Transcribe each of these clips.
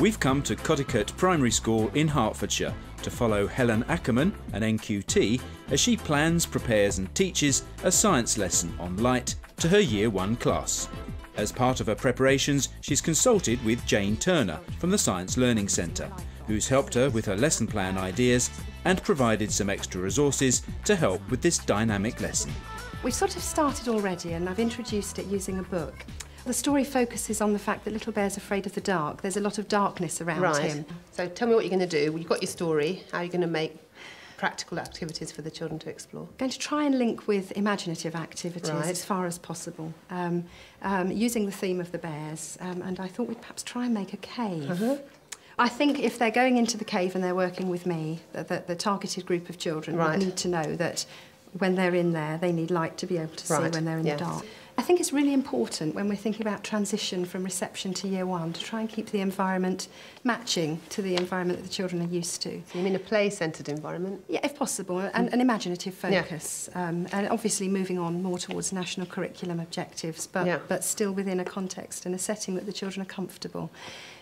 We've come to Codicote Primary School in Hertfordshire to follow Helen Ackerman, an NQT, as she plans, prepares, and teaches a science lesson on light to her Year 1 class. As part of her preparations, she's consulted with Jane Turner from the Science Learning Centre, who's helped her with her lesson plan ideas and provided some extra resources to help with this dynamic lesson. We've sort of started already and I've introduced it using a book. The story focuses on the fact that Little Bear's afraid of the dark. There's a lot of darkness around right. him. So tell me what you're going to do. You've got your story. How are you going to make practical activities for the children to explore? I'm going to try and link with imaginative activities Right. as far as possible, um, um, using the theme of the bears. Um, and I thought we'd perhaps try and make a cave. Uh-huh. I think if they're going into the cave and they're working with me, the, the, the targeted group of children Right. would need to know that when they're in there, they need light to be able to Right, see when they're in yes. the dark. I think it's really important when we're thinking about transition from reception to year one to try and keep the environment matching to the environment that the children are used to. So you mean a play-centred environment? Yeah, if possible, and an imaginative focus. Yeah. Um, and obviously moving on more towards national curriculum objectives, but, yeah. but still within a context and a setting that the children are comfortable.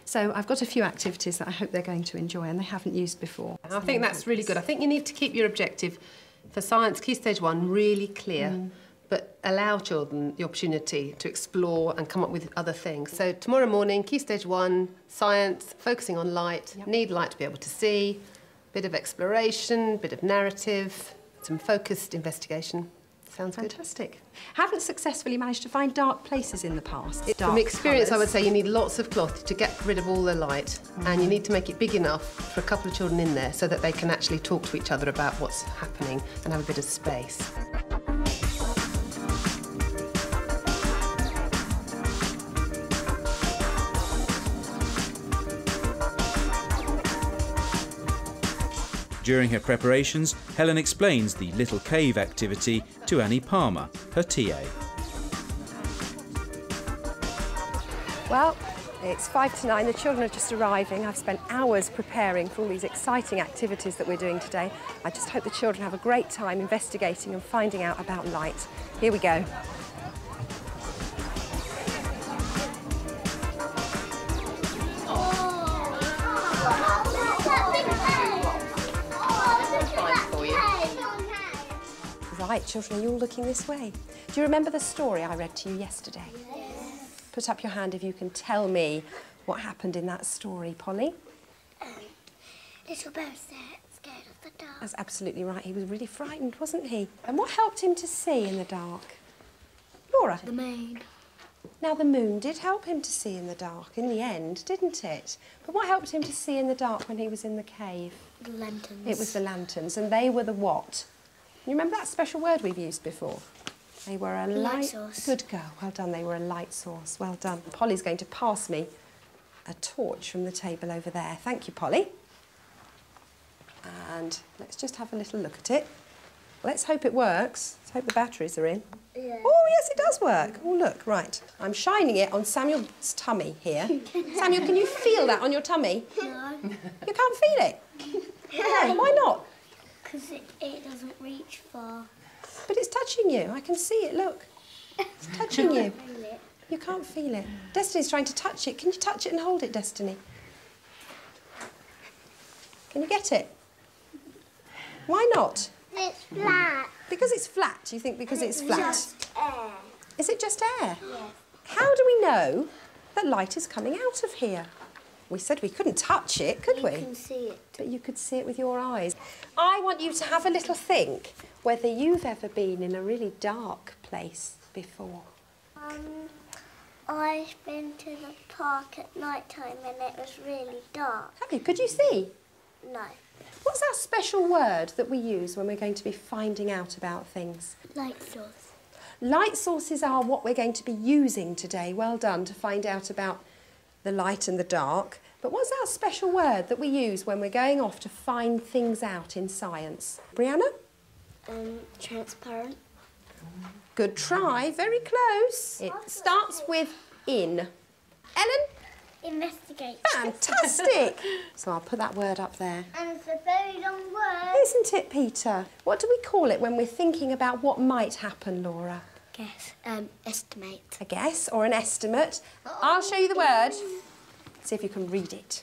So I've got a few activities that I hope they're going to enjoy and they haven't used before. I think that's really good. I think you need to keep your objective for science key stage one really clear. Mm. But allow children the opportunity to explore and come up with other things. So tomorrow morning, Key Stage 1, science, focusing on light, Yep. need light to be able to see, bit of exploration, bit of narrative, some focused investigation. Sounds good. Fantastic. Haven't successfully managed to find dark places in the past. From experience, I would say you need lots of cloth to get rid of all the light, and you mm-hmm. need to make it big enough for a couple of children in there so that they can actually talk to each other about what's happening and have a bit of space. During her preparations, Helen explains the Little Cave activity to Annie Palmer, her TA. Well, it's five to nine. The children are just arriving. I've spent hours preparing for all these exciting activities that we're doing today. I just hope the children have a great time investigating and finding out about light. Here we go. Right, children, are you all looking this way? Do you remember the story I read to you yesterday? Put up your hand if you can tell me what happened in that story, Polly. Um, little bear scared of the dark. That's absolutely right. He was really frightened, wasn't he? And what helped him to see in the dark? Laura? The moon. Now, the moon did help him to see in the dark in the end, didn't it? But what helped him to see in the dark when he was in the cave? The lanterns. It was the lanterns, and they were the what? You remember that special word we've used before? They were a Light light... source. Good girl. Well done. They were a light source. Well done. Polly's going to pass me a torch from the table over there. Thank you, Polly. And let's just have a little look at it. Let's hope it works. Let's hope the batteries are in. Yeah. Oh, yes, it does work. Oh, look, right. I'm shining it on Samuel's tummy here. Samuel, can you feel that on your tummy? No, You can't feel it? Why? Why not? Because it, it doesn't reach far. But it's touching you. I can see it, look. It's touching you. You can't feel it. Destiny's trying to touch it. Can you touch it and hold it, Destiny? Can you get it? Why not? It's flat. Because it's flat. You think because it's flat? Just air. Is it just air? Yes. How do we know that light is coming out of here? We said we couldn't touch it, could You we? can see it. But you could see it with your eyes. I want you to have a little think whether you've ever been in a really dark place before. Um, I've been to the park at night time and it was really dark. Have you? Could you see? No. What's our special word that we use when we're going to be finding out about things? Light source. Light sources are what we're going to be using today. Well done to find out about the light and the dark. But what's our special word that we use when we're going off to find things out in science? Brianna? Um, transparent. Good try. Very close. It starts with in. Ellen? Investigate. Fantastic. so I'll put that word up there. And it's a very long word. Isn't it, Peter? What do we call it when we're thinking about what might happen, Laura? Guess. Um, estimate. A guess or an estimate. I'll show you the word. See if you can read it.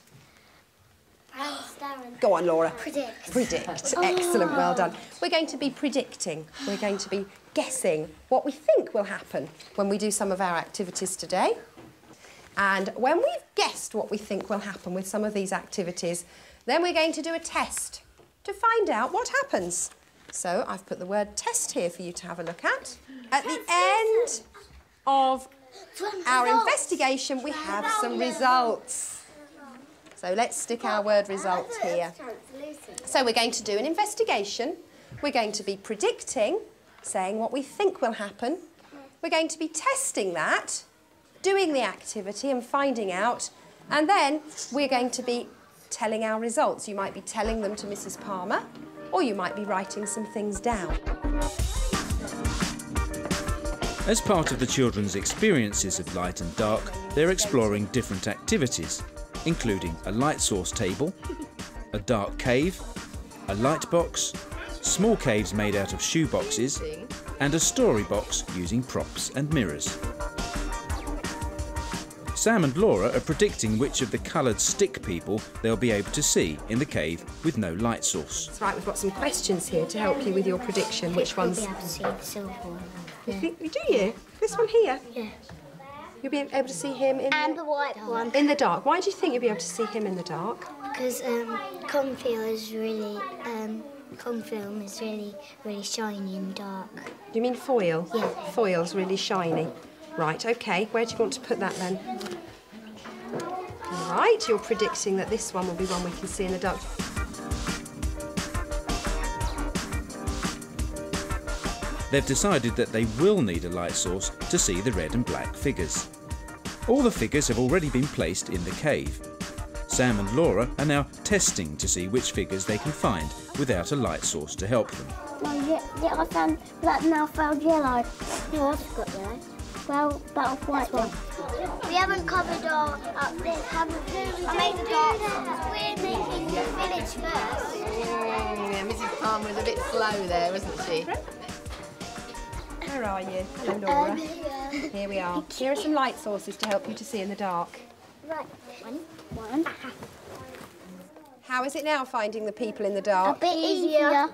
Go on, Laura. Predict. Predict. Excellent, well done. We're going to be predicting. We're going to be guessing what we think will happen when we do some of our activities today. And when we've guessed what we think will happen with some of these activities, then we're going to do a test to find out what happens. So I've put the word test here for you to have a look at. At the end of our investigation, we have some results. So let's stick our word results here. So we're going to do an investigation. We're going to be predicting, saying what we think will happen. We're going to be testing that, doing the activity and finding out. And then we're going to be telling our results. You might be telling them to Mrs Palmer or you might be writing some things down. As part of the children's experiences of light and dark, they're exploring different activities, including a light source table, a dark cave, a light box, small caves made out of shoe boxes, and a story box using props and mirrors. Sam and Laura are predicting which of the coloured stick people they'll be able to see in the cave with no light source. That's right, we've got some questions here to help you with your prediction. Which ones? We'll ones? be able to see the silver one. You think, do you? This one here? Yeah. You'll be able to see him in And the white one. in the dark. Why do you think you'll be able to see him in the dark? Because um, Confield is really, um, Confilm is really, really shiny and dark. You mean foil? Yeah. Foil's really shiny. Right, okay. Where do you want to put that then? All right, you're predicting that this one will be one we can see in the dark. They've decided that they will need a light source to see the red and black figures. All the figures have already been placed in the cave. Sam and Laura are now testing to see which figures they can find without a light source to help them. Well, yeah, yeah, I found that now found yellow. No, I've got yellow. Well, that was white one. We haven't covered all up this, haven't we? I made the dark We're making the village first. Yeah, Mrs. Palmer was a bit slow there, wasn't she? Where are you? Hello, Laura. Um, yeah. Here we are. Here are some light sources to help you to see in the dark. Right, one, one. How is it now finding the people in the dark? A bit easier.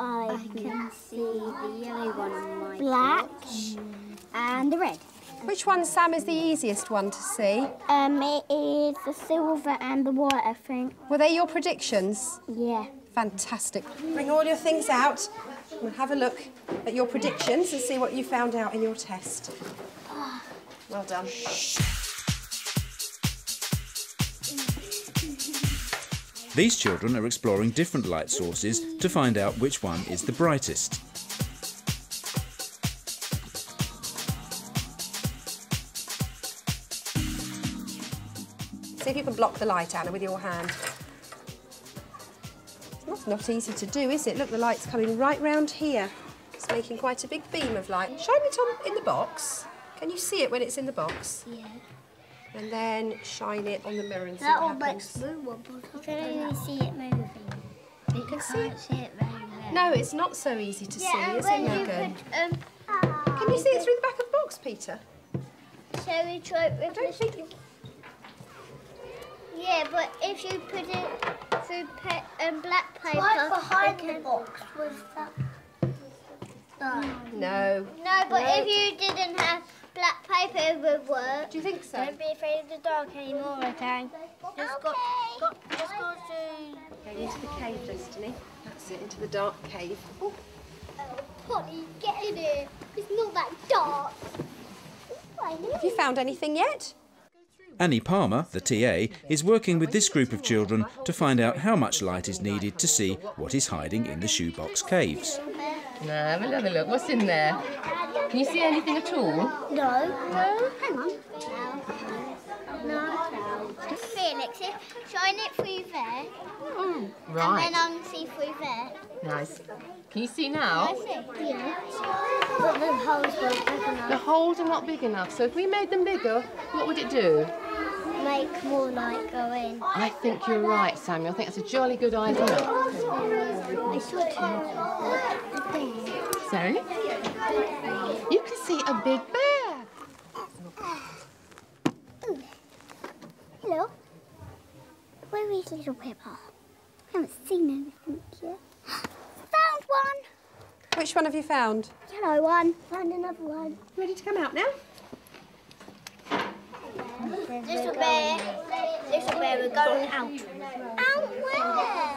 I can see the yellow one on my black and the red. Which one, Sam, is the easiest one to see? Um, it is the silver and the white, I think. Were they your predictions? Yeah. Fantastic. Bring all your things out. We'll have a look at your predictions and see what you found out in your test. Well done. These children are exploring different light sources to find out which one is the brightest. See if you can block the light, Anna, with your hand. It's not easy to do, is it? Look, the light's coming right round here. It's making quite a big beam of light. Shine it on in the box. Can you see it when it's in the box? Yeah. And then shine it on the mirror and see That what one happens. makes blue wobble. You can only see it moving. You can see it. see it very. No, it's not so easy to see, is it, Megan? um, Can you see it through the back of the box, Peter? Shall we try it with I don't think you Yeah, but if you put it through pa- um, black paper... Right behind the box was that... No. No. No, but No. if you didn't have black paper, it would work. Do you think so? Don't be afraid of the dark anymore, okay? Just got, got, just got to... Going into the cave, Destiny. That's it, into the dark cave. Oh, Polly, get in here. It's not that dark. I have you found anything yet? Annie Palmer, the TA, is working with this group of children to find out how much light is needed to see what is hiding in the shoebox caves. No, have another look. What's in there? Can you see anything at all? No. No. Hang on. If shine it through there, mm, and Right. then I can see through there. Nice. Can you see now? I now? see. Yeah. But the holes weren't big enough. The holes are not big enough, so if we made them bigger, what would it do? Make more light go in. I think you're right, Samuel. I think that's a jolly good idea. I saw two. Sorry? You can see a big bear. Where is Little Pepper? I haven't seen anything yet. Found one. Which one have you found? Yellow one. Found another one. Ready to come out now? Little bear. Little bear, we're going out. Out where?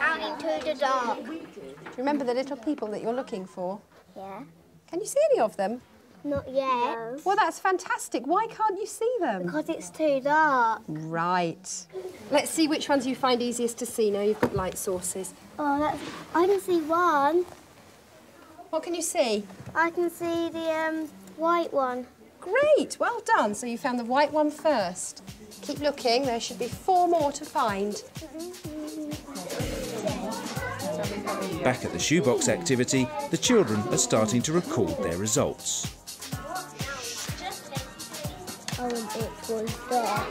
Out into the dark. Do you remember the little people that you're looking for? Yeah. Can you see any of them? Not yet. Well, that's fantastic. Why can't you see them? Because it's too dark. Right. Let's see which ones you find easiest to see now you've got light sources. Oh, that's. I can see one. What can you see? I can see the um, white one. Great, well done. So you found the white one first. Keep looking, there should be four more to find. Back at the shoebox activity, the children are starting to record their results. Oh, it was there.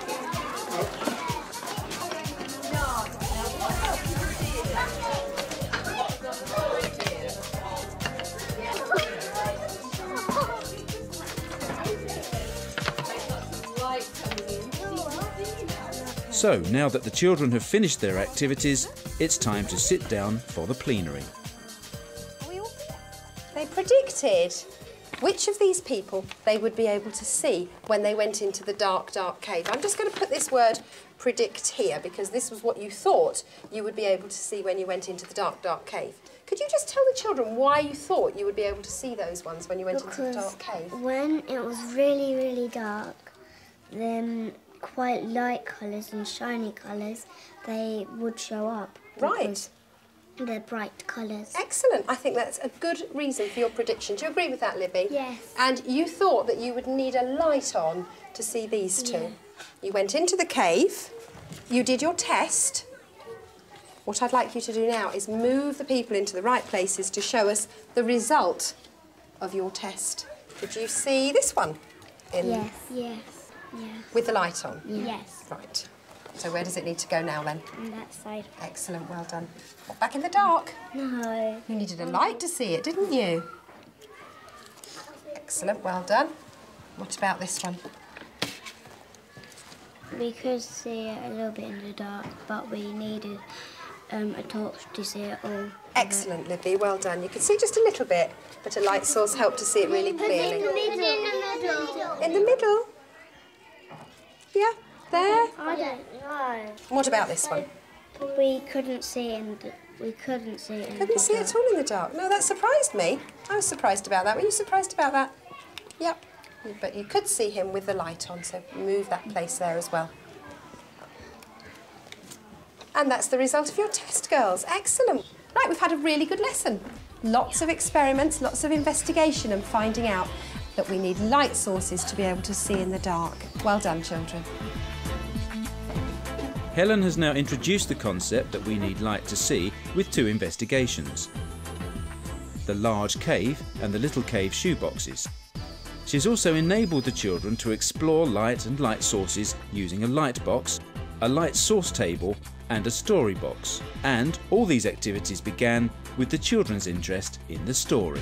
So, now that the children have finished their activities, it's time to sit down for the plenary. They predicted which of these people they would be able to see when they went into the dark, dark cave. I'm just going to put this word predict here because this was what you thought you would be able to see when you went into the dark, dark cave. Could you just tell the children why you thought you would be able to see those ones when you went into the dark cave? when it was really, really dark, then quite light colours and shiny colours, they would show up. Right. They're bright colours. Excellent. I think that's a good reason for your prediction. Do you agree with that, Libby? Yes. And you thought that you would need a light on to see these two. You went into the cave, you did your test. What I'd like you to do now is move the people into the right places to show us the result of your test. Did you see this one? In, Yes, yes, yes, With the light on? yes. Right. So where does it need to go now then? On that side. Excellent, well done. Back in the dark. No. You needed a light to see it, didn't you? Excellent, well done. What about this one? We could see it a little bit in the dark, but we needed um, a torch to see it all. Excellent, Libby, well done. You could see just a little bit, but a light source helped to see it really clearly. In the middle. In the middle? Yeah, there. I don't know. What about this one? We couldn't see it in the, we couldn't see it Couldn't see it at all in the dark. No, that surprised me. I was surprised about that. Were you surprised about that? Yep. But you could see him with the light on, so move that place there as well. And that's the result of your test, girls. Excellent. Right, we've had a really good lesson. Lots of experiments, lots of investigation and finding out that we need light sources to be able to see in the dark. Well done, children. Helen has now introduced the concept that we need light to see with two investigations the large cave and the little cave shoeboxes. She's also enabled the children to explore light and light sources using a light box, a light source table, and a story box. And all these activities began with the children's interest in the story.